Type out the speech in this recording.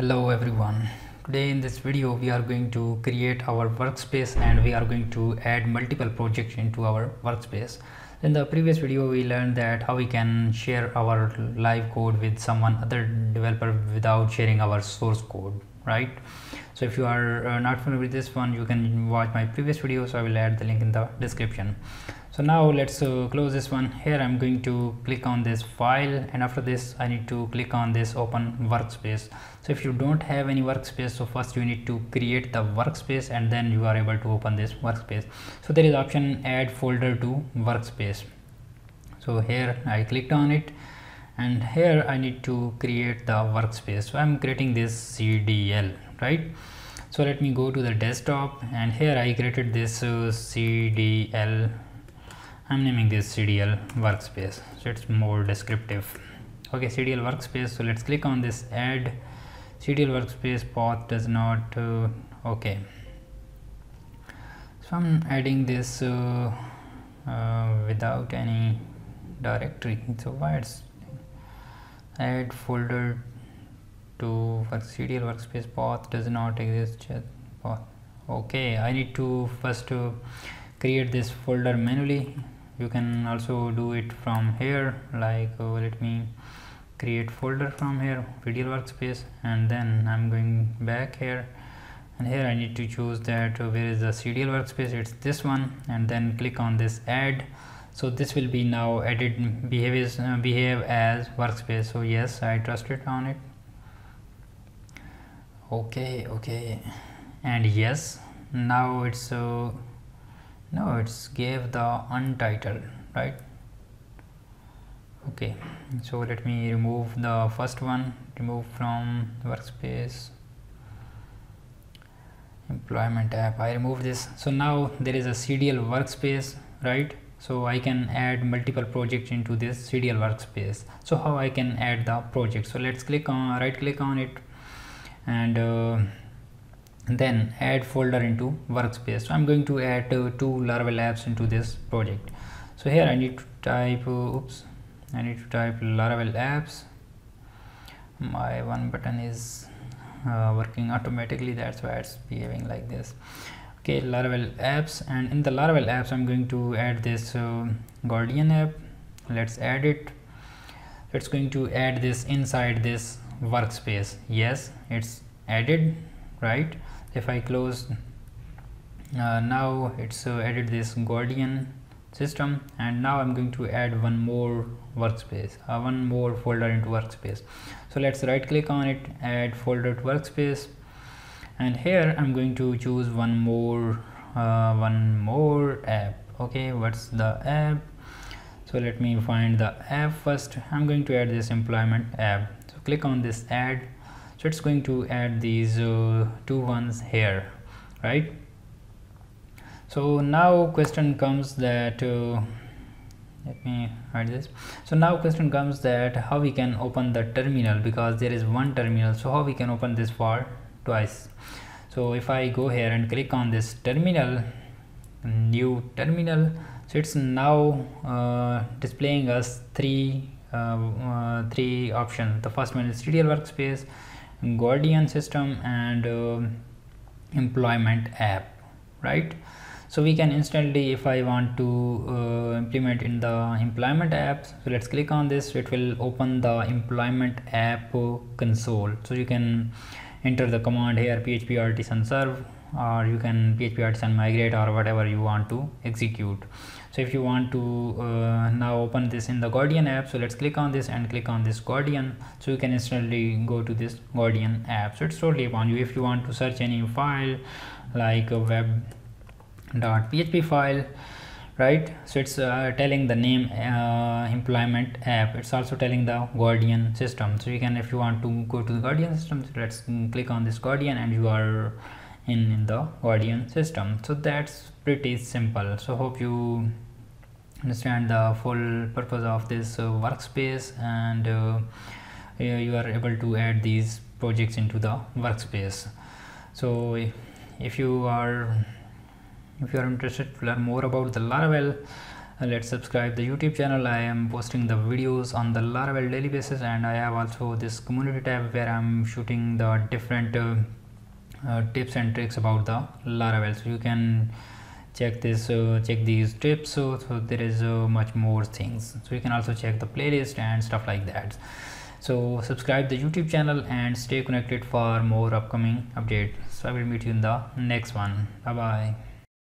hello everyone. Today in this video we are going to create our workspace and we are going to add multiple projects into our workspace. In the previous video we learned that how we can share our live code with someone other developer without sharing our source code right so if you are uh, not familiar with this one you can watch my previous video so i will add the link in the description. So now let's uh, close this one. Here i'm going to click on this file and after this i need to click on this open workspace. So if you don't have any workspace so first you need to create the workspace and then you are able to open this workspace. So there is option add folder to workspace. So here i clicked on it and here i need to create the workspace. So i'm creating this cdl right? So let me go to the desktop and here i created this uh, cdl I'm naming this CDL workspace. So it's more descriptive. Okay CDL workspace. So let's click on this add. CDL workspace path does not uh, okay. So I'm adding this uh, uh, without any directory. So why it's add folder to work CDL workspace path does not exist path. Okay I need to first uh, create this folder manually. You can also do it from here like uh, let me create folder from here video workspace and then I'm going back here. And here I need to choose that uh, where is the CDL workspace? It's this one and then click on this add. So this will be now added behaves uh, behave as workspace. So yes I trust it on it okay okay. And yes now it's uh, no it's gave the untitled right? Okay so let me remove the first one remove from workspace. Employment app i remove this. So now there is a cdl workspace right? So i can add multiple projects into this cdl workspace. So how i can add the project? So let's click on right click on it and uh, then add folder into workspace. So i'm going to add uh, two laravel apps into this project. So here i need to type uh, oops i need to type laravel apps. My one button is uh, working automatically. That's why it's behaving like this. Okay laravel apps. And in the laravel apps i'm going to add this uh, guardian app. Let's add it. It's going to add this inside this workspace. Yes it's added right? If I close uh, now it's uh, added this guardian system and now I'm going to add one more workspace uh, one more folder into workspace. So let's right click on it add folder to workspace and here I'm going to choose one more uh, one more app. Okay what's the app so let me find the app first. I'm going to add this employment app. So click on this add. So it's going to add these uh, two ones here right? So now question comes that uh, let me hide this. So now question comes that how we can open the terminal because there is one terminal. So how we can open this for twice? So if i go here and click on this terminal new terminal so it's now uh, displaying us three uh, uh, three options. The first one is CDL workspace guardian system and uh, employment app right? So we can instantly if i want to uh, implement in the employment app so let's click on this. It will open the employment app console. So you can enter the command here php artisan serve or you can php artisan migrate or whatever you want to execute. So if you want to uh, now open this in the guardian app so let's click on this and click on this guardian so you can instantly go to this guardian app. So it's totally upon you. If you want to search any file like a web.php file right? So it's uh, telling the name uh, employment app. It's also telling the guardian system. So you can if you want to go to the guardian system so let's click on this guardian and you are in, in the guardian system. So that's pretty simple. So hope you understand the full purpose of this uh, workspace and uh, you are able to add these projects into the workspace. So if, you are if you are interested to learn more about the laravel uh, let's subscribe the youtube channel. I am posting the videos on the laravel daily basis and i have also this community tab where i'm shooting the different uh, uh, tips and tricks about the laravel so you can check this uh, check these tips. So, so there is uh, much more things. So you can also check the playlist and stuff like that. So subscribe the youtube channel and stay connected for more upcoming updates so i will meet you in the next one. Bye bye